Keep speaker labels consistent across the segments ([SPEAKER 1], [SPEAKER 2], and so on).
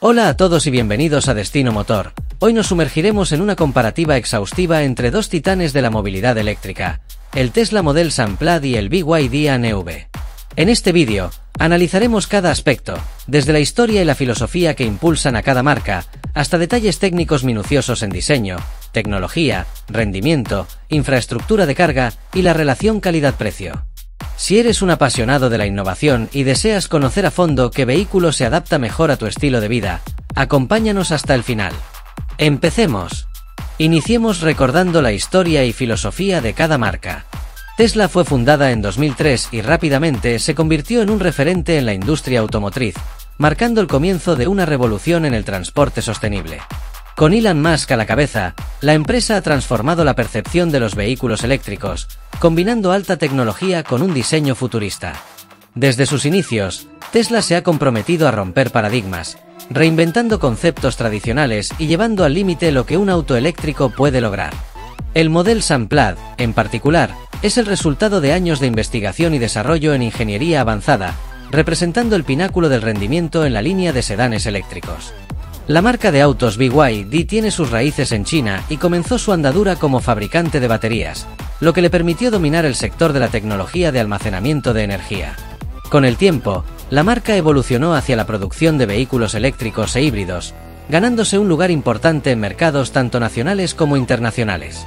[SPEAKER 1] Hola a todos y bienvenidos a Destino Motor. Hoy nos sumergiremos en una comparativa exhaustiva entre dos titanes de la movilidad eléctrica, el Tesla Model Samplad y el BYD ANV. En este vídeo, analizaremos cada aspecto, desde la historia y la filosofía que impulsan a cada marca, hasta detalles técnicos minuciosos en diseño, tecnología, rendimiento, infraestructura de carga y la relación calidad-precio. Si eres un apasionado de la innovación y deseas conocer a fondo qué vehículo se adapta mejor a tu estilo de vida, acompáñanos hasta el final. Empecemos. Iniciemos recordando la historia y filosofía de cada marca. Tesla fue fundada en 2003 y rápidamente se convirtió en un referente en la industria automotriz, marcando el comienzo de una revolución en el transporte sostenible. Con Elon Musk a la cabeza, la empresa ha transformado la percepción de los vehículos eléctricos, combinando alta tecnología con un diseño futurista. Desde sus inicios, Tesla se ha comprometido a romper paradigmas, reinventando conceptos tradicionales y llevando al límite lo que un auto eléctrico puede lograr. El Model Samplad, en particular, es el resultado de años de investigación y desarrollo en ingeniería avanzada, representando el pináculo del rendimiento en la línea de sedanes eléctricos. La marca de autos BYD tiene sus raíces en China y comenzó su andadura como fabricante de baterías, lo que le permitió dominar el sector de la tecnología de almacenamiento de energía. Con el tiempo, la marca evolucionó hacia la producción de vehículos eléctricos e híbridos, ganándose un lugar importante en mercados tanto nacionales como internacionales.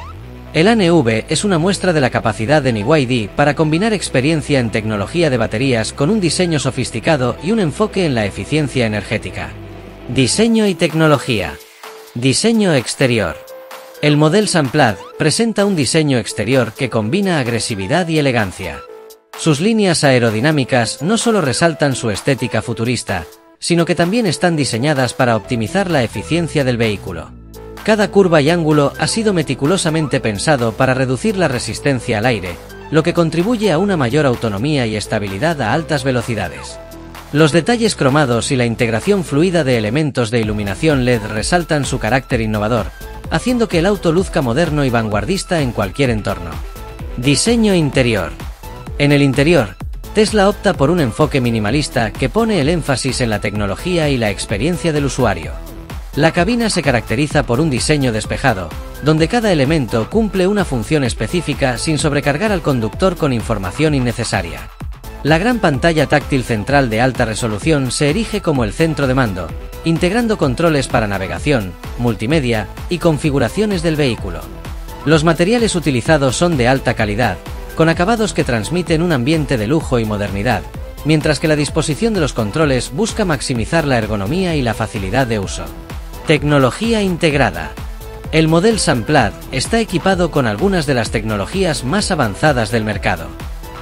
[SPEAKER 1] El ANV es una muestra de la capacidad de BYD para combinar experiencia en tecnología de baterías con un diseño sofisticado y un enfoque en la eficiencia energética. Diseño y tecnología. Diseño exterior. El Model Samplad presenta un diseño exterior que combina agresividad y elegancia. Sus líneas aerodinámicas no solo resaltan su estética futurista, sino que también están diseñadas para optimizar la eficiencia del vehículo. Cada curva y ángulo ha sido meticulosamente pensado para reducir la resistencia al aire, lo que contribuye a una mayor autonomía y estabilidad a altas velocidades. Los detalles cromados y la integración fluida de elementos de iluminación LED resaltan su carácter innovador, haciendo que el auto luzca moderno y vanguardista en cualquier entorno. Diseño interior. En el interior, Tesla opta por un enfoque minimalista que pone el énfasis en la tecnología y la experiencia del usuario. La cabina se caracteriza por un diseño despejado, donde cada elemento cumple una función específica sin sobrecargar al conductor con información innecesaria. La gran pantalla táctil central de alta resolución se erige como el centro de mando, integrando controles para navegación, multimedia y configuraciones del vehículo. Los materiales utilizados son de alta calidad, con acabados que transmiten un ambiente de lujo y modernidad, mientras que la disposición de los controles busca maximizar la ergonomía y la facilidad de uso. Tecnología integrada. El Model Samplad está equipado con algunas de las tecnologías más avanzadas del mercado.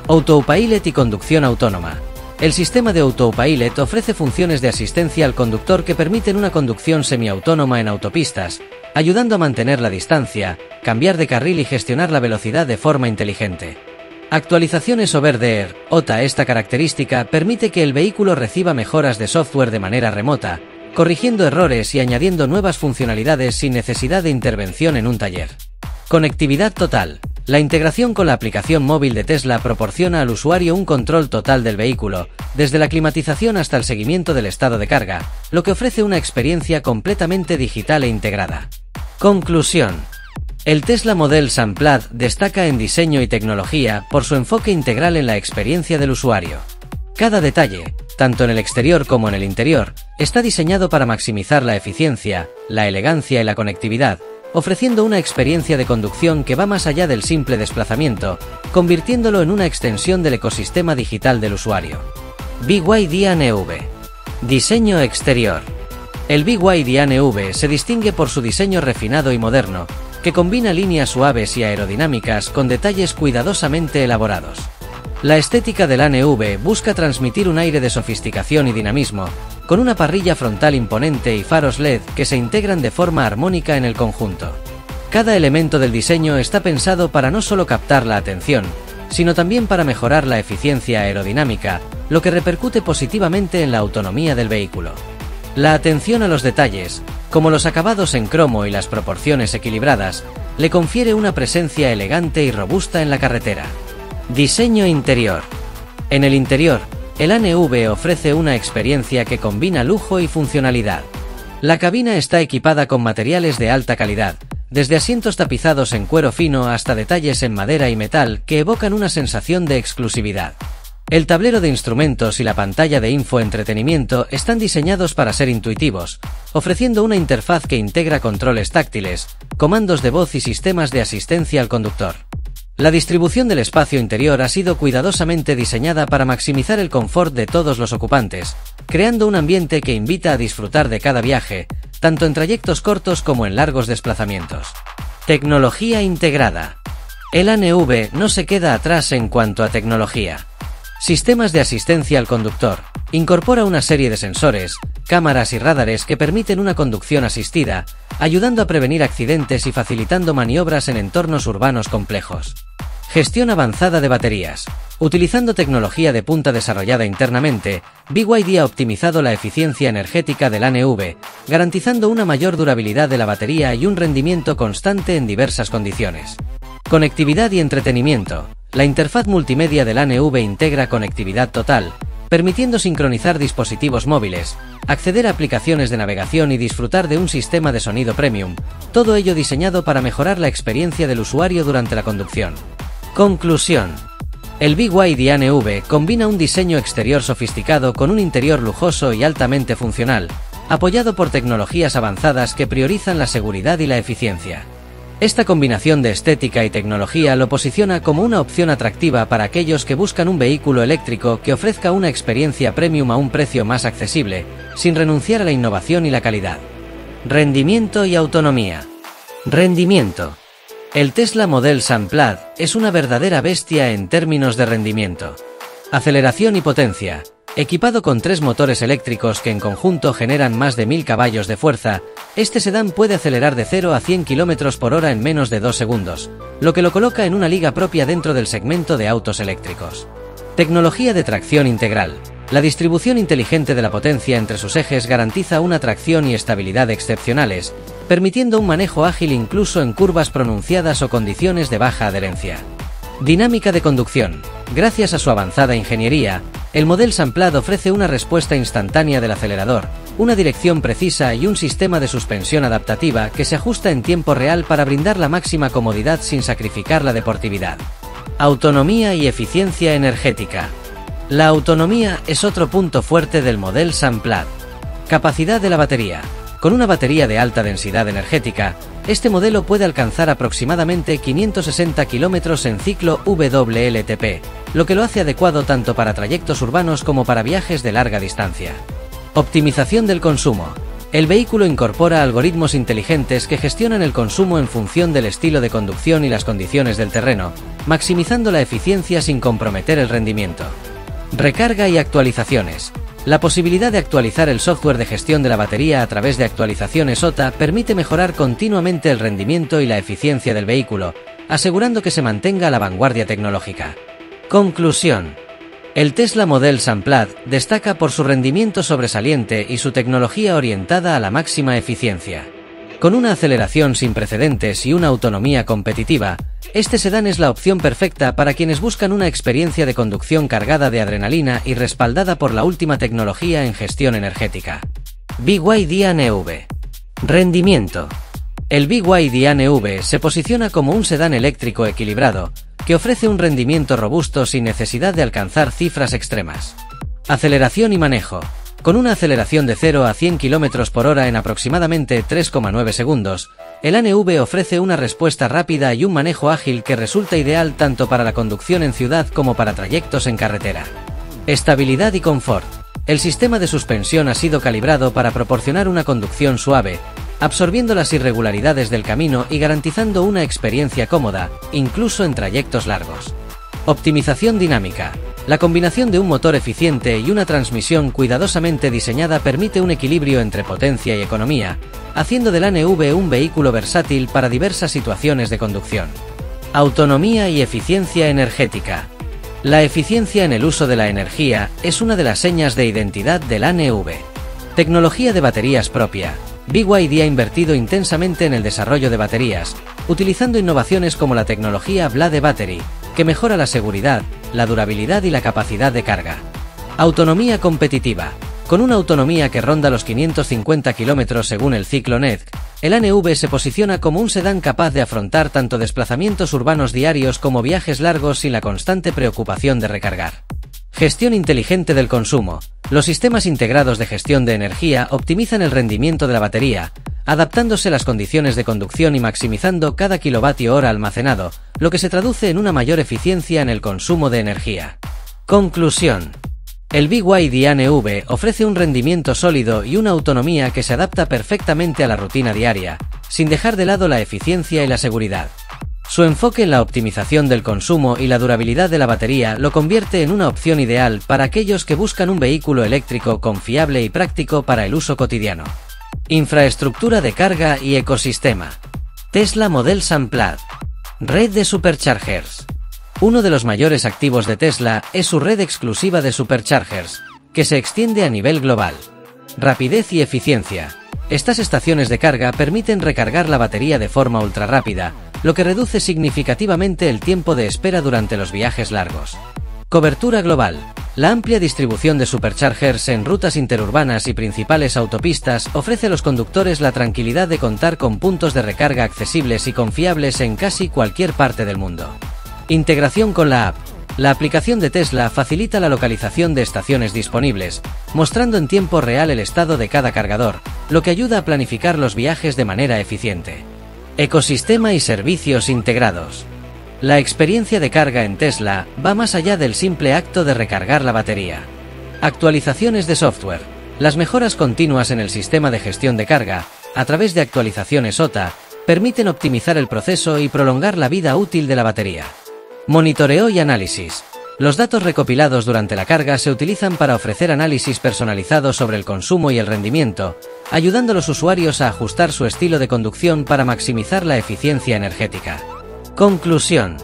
[SPEAKER 1] Autopilot y conducción autónoma. El sistema de Autopilot ofrece funciones de asistencia al conductor que permiten una conducción semiautónoma en autopistas, ayudando a mantener la distancia, cambiar de carril y gestionar la velocidad de forma inteligente. Actualizaciones over the air, OTA esta característica permite que el vehículo reciba mejoras de software de manera remota, corrigiendo errores y añadiendo nuevas funcionalidades sin necesidad de intervención en un taller. Conectividad total. La integración con la aplicación móvil de Tesla proporciona al usuario un control total del vehículo, desde la climatización hasta el seguimiento del estado de carga, lo que ofrece una experiencia completamente digital e integrada. Conclusión. El Tesla Model Samplad destaca en diseño y tecnología por su enfoque integral en la experiencia del usuario. Cada detalle, tanto en el exterior como en el interior, está diseñado para maximizar la eficiencia, la elegancia y la conectividad, ofreciendo una experiencia de conducción que va más allá del simple desplazamiento, convirtiéndolo en una extensión del ecosistema digital del usuario. BYD ANV. Diseño exterior. El BYD ANV se distingue por su diseño refinado y moderno, que combina líneas suaves y aerodinámicas con detalles cuidadosamente elaborados. La estética del ANV busca transmitir un aire de sofisticación y dinamismo, con una parrilla frontal imponente y faros LED que se integran de forma armónica en el conjunto. Cada elemento del diseño está pensado para no solo captar la atención, sino también para mejorar la eficiencia aerodinámica, lo que repercute positivamente en la autonomía del vehículo. La atención a los detalles, como los acabados en cromo y las proporciones equilibradas, le confiere una presencia elegante y robusta en la carretera. Diseño interior. En el interior, el ANV ofrece una experiencia que combina lujo y funcionalidad. La cabina está equipada con materiales de alta calidad, desde asientos tapizados en cuero fino hasta detalles en madera y metal que evocan una sensación de exclusividad. El tablero de instrumentos y la pantalla de info entretenimiento están diseñados para ser intuitivos, ofreciendo una interfaz que integra controles táctiles, comandos de voz y sistemas de asistencia al conductor. La distribución del espacio interior ha sido cuidadosamente diseñada para maximizar el confort de todos los ocupantes, creando un ambiente que invita a disfrutar de cada viaje, tanto en trayectos cortos como en largos desplazamientos. Tecnología integrada. El ANV no se queda atrás en cuanto a tecnología. Sistemas de asistencia al conductor. Incorpora una serie de sensores, cámaras y radares que permiten una conducción asistida, ayudando a prevenir accidentes y facilitando maniobras en entornos urbanos complejos. Gestión avanzada de baterías. Utilizando tecnología de punta desarrollada internamente, BYD ha optimizado la eficiencia energética del ANV, garantizando una mayor durabilidad de la batería y un rendimiento constante en diversas condiciones. Conectividad y entretenimiento. La interfaz multimedia del ANV integra conectividad total, permitiendo sincronizar dispositivos móviles, acceder a aplicaciones de navegación y disfrutar de un sistema de sonido premium, todo ello diseñado para mejorar la experiencia del usuario durante la conducción. Conclusión. El BYD ANV combina un diseño exterior sofisticado con un interior lujoso y altamente funcional, apoyado por tecnologías avanzadas que priorizan la seguridad y la eficiencia. Esta combinación de estética y tecnología lo posiciona como una opción atractiva para aquellos que buscan un vehículo eléctrico que ofrezca una experiencia premium a un precio más accesible, sin renunciar a la innovación y la calidad. Rendimiento y autonomía. Rendimiento. El Tesla Model Samplad es una verdadera bestia en términos de rendimiento. Aceleración y potencia. Equipado con tres motores eléctricos que en conjunto generan más de 1000 caballos de fuerza, este sedán puede acelerar de 0 a 100 km por hora en menos de 2 segundos, lo que lo coloca en una liga propia dentro del segmento de autos eléctricos. Tecnología de tracción integral. La distribución inteligente de la potencia entre sus ejes garantiza una tracción y estabilidad excepcionales, permitiendo un manejo ágil incluso en curvas pronunciadas o condiciones de baja adherencia. Dinámica de conducción. Gracias a su avanzada ingeniería, el Model Samplad ofrece una respuesta instantánea del acelerador, una dirección precisa y un sistema de suspensión adaptativa que se ajusta en tiempo real para brindar la máxima comodidad sin sacrificar la deportividad. Autonomía y eficiencia energética. La autonomía es otro punto fuerte del Model Samplad. Capacidad de la batería. Con una batería de alta densidad energética, este modelo puede alcanzar aproximadamente 560 km en ciclo WLTP, lo que lo hace adecuado tanto para trayectos urbanos como para viajes de larga distancia. Optimización del consumo. El vehículo incorpora algoritmos inteligentes que gestionan el consumo en función del estilo de conducción y las condiciones del terreno, maximizando la eficiencia sin comprometer el rendimiento. Recarga y actualizaciones. La posibilidad de actualizar el software de gestión de la batería a través de actualizaciones OTA permite mejorar continuamente el rendimiento y la eficiencia del vehículo, asegurando que se mantenga a la vanguardia tecnológica. Conclusión. El Tesla Model Samplad destaca por su rendimiento sobresaliente y su tecnología orientada a la máxima eficiencia. Con una aceleración sin precedentes y una autonomía competitiva, este sedán es la opción perfecta para quienes buscan una experiencia de conducción cargada de adrenalina y respaldada por la última tecnología en gestión energética. BYD ANV. Rendimiento. El BYD ANV se posiciona como un sedán eléctrico equilibrado, que ofrece un rendimiento robusto sin necesidad de alcanzar cifras extremas. Aceleración y manejo. Con una aceleración de 0 a 100 km por hora en aproximadamente 3,9 segundos, el ANV ofrece una respuesta rápida y un manejo ágil que resulta ideal tanto para la conducción en ciudad como para trayectos en carretera. Estabilidad y confort. El sistema de suspensión ha sido calibrado para proporcionar una conducción suave, absorbiendo las irregularidades del camino y garantizando una experiencia cómoda, incluso en trayectos largos. Optimización dinámica. La combinación de un motor eficiente y una transmisión cuidadosamente diseñada permite un equilibrio entre potencia y economía, haciendo del ANV un vehículo versátil para diversas situaciones de conducción. Autonomía y eficiencia energética. La eficiencia en el uso de la energía es una de las señas de identidad del ANV. Tecnología de baterías propia, BYD ha invertido intensamente en el desarrollo de baterías, utilizando innovaciones como la tecnología Blade Battery, que mejora la seguridad, la durabilidad y la capacidad de carga. Autonomía competitiva. Con una autonomía que ronda los 550 km según el ciclo NET, el ANV se posiciona como un sedán capaz de afrontar tanto desplazamientos urbanos diarios como viajes largos sin la constante preocupación de recargar. Gestión inteligente del consumo. Los sistemas integrados de gestión de energía optimizan el rendimiento de la batería, adaptándose a las condiciones de conducción y maximizando cada kilovatio hora almacenado, lo que se traduce en una mayor eficiencia en el consumo de energía. Conclusión. El BYD ANV ofrece un rendimiento sólido y una autonomía que se adapta perfectamente a la rutina diaria, sin dejar de lado la eficiencia y la seguridad. Su enfoque en la optimización del consumo y la durabilidad de la batería lo convierte en una opción ideal para aquellos que buscan un vehículo eléctrico confiable y práctico para el uso cotidiano. Infraestructura de carga y ecosistema. Tesla Model Samplad. Red de superchargers. Uno de los mayores activos de Tesla es su red exclusiva de superchargers, que se extiende a nivel global. Rapidez y eficiencia. Estas estaciones de carga permiten recargar la batería de forma ultra rápida, lo que reduce significativamente el tiempo de espera durante los viajes largos. Cobertura global. La amplia distribución de superchargers en rutas interurbanas y principales autopistas ofrece a los conductores la tranquilidad de contar con puntos de recarga accesibles y confiables en casi cualquier parte del mundo. Integración con la app. La aplicación de Tesla facilita la localización de estaciones disponibles, mostrando en tiempo real el estado de cada cargador, lo que ayuda a planificar los viajes de manera eficiente. Ecosistema y servicios integrados. La experiencia de carga en Tesla va más allá del simple acto de recargar la batería. Actualizaciones de software. Las mejoras continuas en el sistema de gestión de carga, a través de actualizaciones OTA, permiten optimizar el proceso y prolongar la vida útil de la batería. Monitoreo y análisis. Los datos recopilados durante la carga se utilizan para ofrecer análisis personalizados sobre el consumo y el rendimiento, ayudando a los usuarios a ajustar su estilo de conducción para maximizar la eficiencia energética. Conclusión.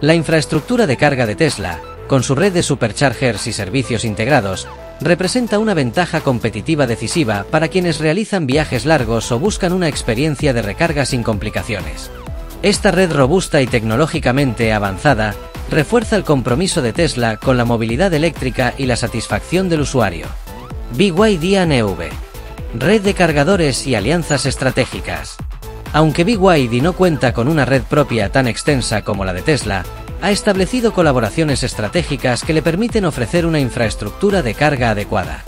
[SPEAKER 1] La infraestructura de carga de Tesla, con su red de superchargers y servicios integrados, representa una ventaja competitiva decisiva para quienes realizan viajes largos o buscan una experiencia de recarga sin complicaciones. Esta red robusta y tecnológicamente avanzada refuerza el compromiso de Tesla con la movilidad eléctrica y la satisfacción del usuario. BYD ANV. Red de cargadores y alianzas estratégicas. Aunque BYD no cuenta con una red propia tan extensa como la de Tesla, ha establecido colaboraciones estratégicas que le permiten ofrecer una infraestructura de carga adecuada.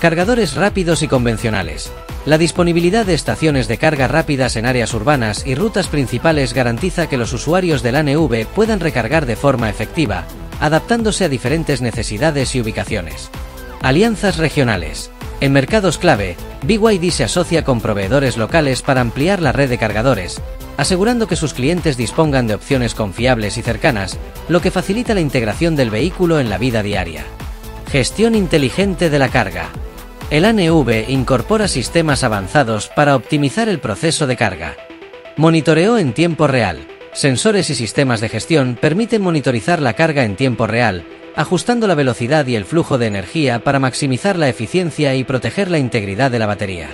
[SPEAKER 1] Cargadores rápidos y convencionales, la disponibilidad de estaciones de carga rápidas en áreas urbanas y rutas principales garantiza que los usuarios del ANV puedan recargar de forma efectiva, adaptándose a diferentes necesidades y ubicaciones. Alianzas regionales. En mercados clave, BYD se asocia con proveedores locales para ampliar la red de cargadores, asegurando que sus clientes dispongan de opciones confiables y cercanas, lo que facilita la integración del vehículo en la vida diaria. Gestión inteligente de la carga. El ANV incorpora sistemas avanzados para optimizar el proceso de carga. Monitoreo en tiempo real. Sensores y sistemas de gestión permiten monitorizar la carga en tiempo real, ajustando la velocidad y el flujo de energía para maximizar la eficiencia y proteger la integridad de la batería.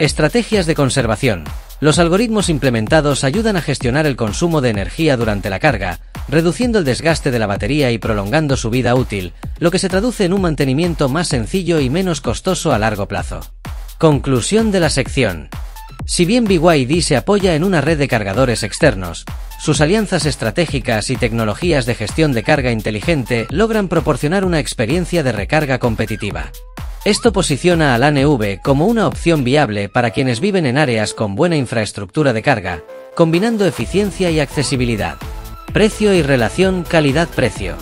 [SPEAKER 1] Estrategias de conservación. Los algoritmos implementados ayudan a gestionar el consumo de energía durante la carga, reduciendo el desgaste de la batería y prolongando su vida útil, lo que se traduce en un mantenimiento más sencillo y menos costoso a largo plazo. Conclusión de la sección. Si bien BYD se apoya en una red de cargadores externos, sus alianzas estratégicas y tecnologías de gestión de carga inteligente logran proporcionar una experiencia de recarga competitiva. Esto posiciona al ANV como una opción viable para quienes viven en áreas con buena infraestructura de carga, combinando eficiencia y accesibilidad. Precio y relación calidad-precio.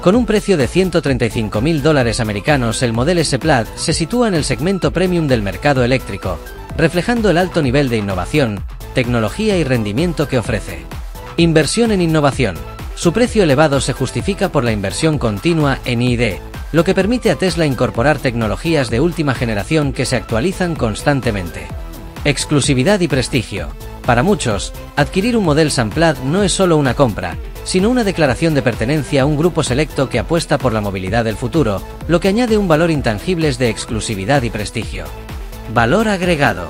[SPEAKER 1] Con un precio de 135 mil dólares americanos, el modelo S Plaid se sitúa en el segmento premium del mercado eléctrico, reflejando el alto nivel de innovación, tecnología y rendimiento que ofrece. Inversión en innovación. Su precio elevado se justifica por la inversión continua en ID, lo que permite a Tesla incorporar tecnologías de última generación que se actualizan constantemente. Exclusividad y prestigio. Para muchos, adquirir un Model Samplad no es solo una compra, sino una declaración de pertenencia a un grupo selecto que apuesta por la movilidad del futuro, lo que añade un valor intangible de exclusividad y prestigio. Valor agregado.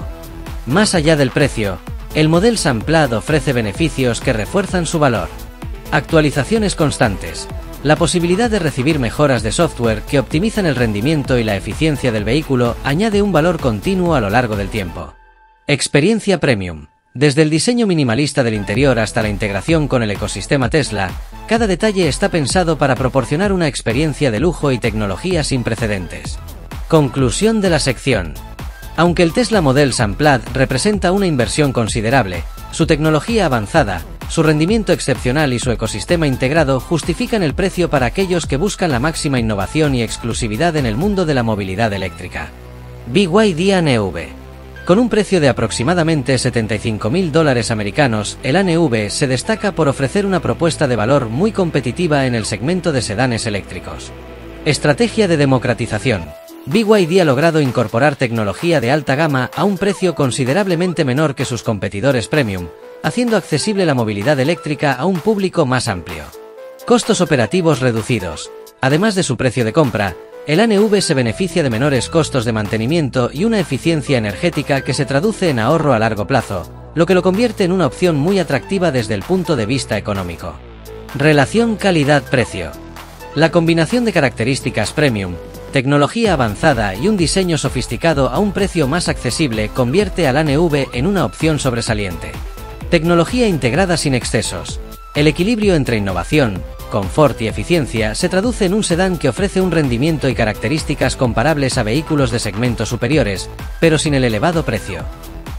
[SPEAKER 1] Más allá del precio, el Model Samplad ofrece beneficios que refuerzan su valor. Actualizaciones constantes. La posibilidad de recibir mejoras de software que optimizan el rendimiento y la eficiencia del vehículo añade un valor continuo a lo largo del tiempo. Experiencia Premium. Desde el diseño minimalista del interior hasta la integración con el ecosistema Tesla, cada detalle está pensado para proporcionar una experiencia de lujo y tecnología sin precedentes. Conclusión de la sección. Aunque el Tesla Model Samplad representa una inversión considerable, su tecnología avanzada, su rendimiento excepcional y su ecosistema integrado justifican el precio para aquellos que buscan la máxima innovación y exclusividad en el mundo de la movilidad eléctrica. BYD ANV. Con un precio de aproximadamente 75.000 dólares americanos, el ANV se destaca por ofrecer una propuesta de valor muy competitiva en el segmento de sedanes eléctricos. Estrategia de democratización. BYD ha logrado incorporar tecnología de alta gama a un precio considerablemente menor que sus competidores premium, haciendo accesible la movilidad eléctrica a un público más amplio. Costos operativos reducidos. Además de su precio de compra, el ANV se beneficia de menores costos de mantenimiento y una eficiencia energética que se traduce en ahorro a largo plazo, lo que lo convierte en una opción muy atractiva desde el punto de vista económico. Relación calidad-precio. La combinación de características premium, tecnología avanzada y un diseño sofisticado a un precio más accesible convierte al ANV en una opción sobresaliente. Tecnología integrada sin excesos. El equilibrio entre innovación, confort y eficiencia se traduce en un sedán que ofrece un rendimiento y características comparables a vehículos de segmentos superiores, pero sin el elevado precio.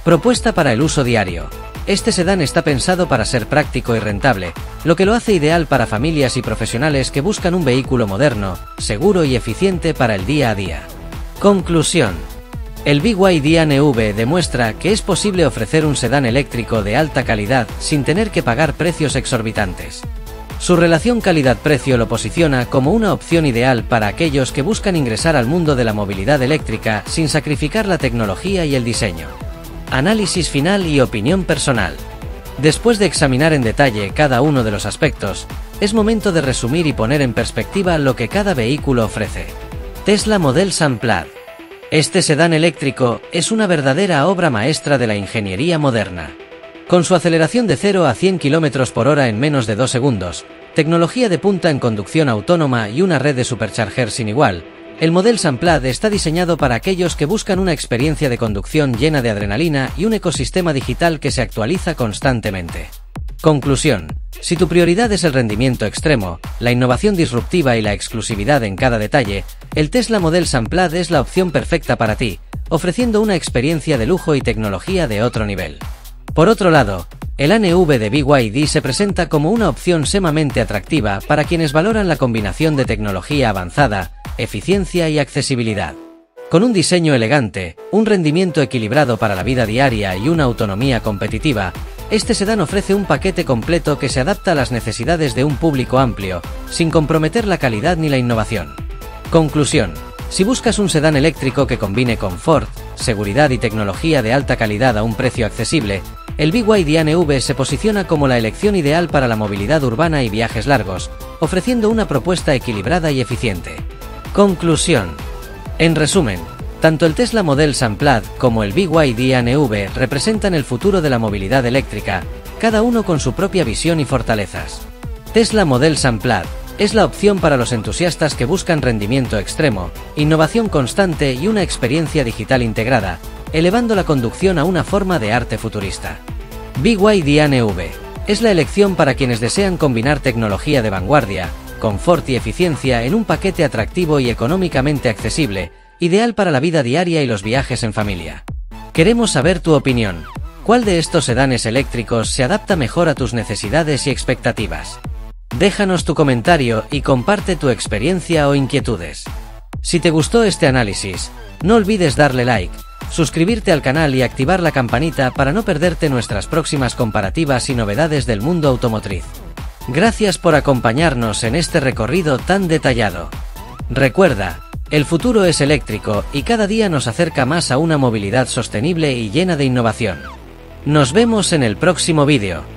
[SPEAKER 1] Propuesta para el uso diario. Este sedán está pensado para ser práctico y rentable, lo que lo hace ideal para familias y profesionales que buscan un vehículo moderno, seguro y eficiente para el día a día. Conclusión. El BYD ANV demuestra que es posible ofrecer un sedán eléctrico de alta calidad sin tener que pagar precios exorbitantes. Su relación calidad-precio lo posiciona como una opción ideal para aquellos que buscan ingresar al mundo de la movilidad eléctrica sin sacrificar la tecnología y el diseño. Análisis final y opinión personal. Después de examinar en detalle cada uno de los aspectos, es momento de resumir y poner en perspectiva lo que cada vehículo ofrece. Tesla Model Samplad. Este sedán eléctrico es una verdadera obra maestra de la ingeniería moderna. Con su aceleración de 0 a 100 km por hora en menos de 2 segundos, tecnología de punta en conducción autónoma y una red de supercharger sin igual, el Model Samplad está diseñado para aquellos que buscan una experiencia de conducción llena de adrenalina y un ecosistema digital que se actualiza constantemente. Conclusión. Si tu prioridad es el rendimiento extremo, la innovación disruptiva y la exclusividad en cada detalle, el Tesla Model Samplad es la opción perfecta para ti, ofreciendo una experiencia de lujo y tecnología de otro nivel. Por otro lado, el ANV de BYD se presenta como una opción sumamente atractiva para quienes valoran la combinación de tecnología avanzada, eficiencia y accesibilidad. Con un diseño elegante, un rendimiento equilibrado para la vida diaria y una autonomía competitiva, este sedán ofrece un paquete completo que se adapta a las necesidades de un público amplio, sin comprometer la calidad ni la innovación. Conclusión. Si buscas un sedán eléctrico que combine confort, seguridad y tecnología de alta calidad a un precio accesible, el BYD ANV se posiciona como la elección ideal para la movilidad urbana y viajes largos, ofreciendo una propuesta equilibrada y eficiente. Conclusión. En resumen, tanto el Tesla Model Samplad como el BYD ANV representan el futuro de la movilidad eléctrica, cada uno con su propia visión y fortalezas. Tesla Model Samplad es la opción para los entusiastas que buscan rendimiento extremo, innovación constante y una experiencia digital integrada, elevando la conducción a una forma de arte futurista. BYD ANV es la elección para quienes desean combinar tecnología de vanguardia, confort y eficiencia en un paquete atractivo y económicamente accesible, ideal para la vida diaria y los viajes en familia. Queremos saber tu opinión. ¿Cuál de estos sedanes eléctricos se adapta mejor a tus necesidades y expectativas? Déjanos tu comentario y comparte tu experiencia o inquietudes. Si te gustó este análisis, no olvides darle like, suscribirte al canal y activar la campanita para no perderte nuestras próximas comparativas y novedades del mundo automotriz. Gracias por acompañarnos en este recorrido tan detallado. Recuerda, el futuro es eléctrico y cada día nos acerca más a una movilidad sostenible y llena de innovación. Nos vemos en el próximo vídeo.